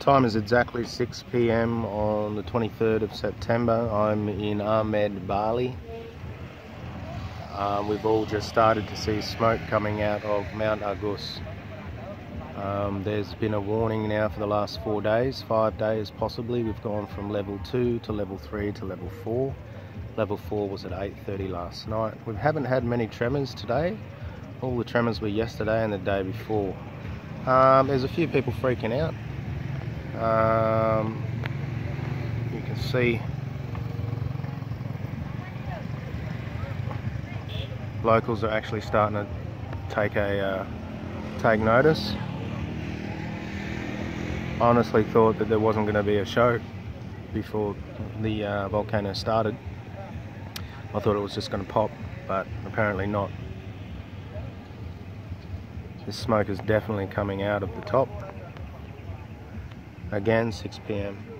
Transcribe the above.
time is exactly 6 p.m. on the 23rd of September. I'm in Amed, Bali. Um, we've all just started to see smoke coming out of Mount Agung. Um, there's been a warning now for the last four days, five days possibly. We've gone from level 2 to level 3 to level 4. Level 4 was at 8.30 last night. We haven't had many tremors today. All the tremors were yesterday and the day before. Um, there's a few people freaking out. Um, you can see locals are actually starting to take a uh, take notice. Honestly thought that there wasn't going to be a show before the uh, volcano started. I thought it was just going to pop, but apparently not. The smoke is definitely coming out of the top. Again, 6 p.m.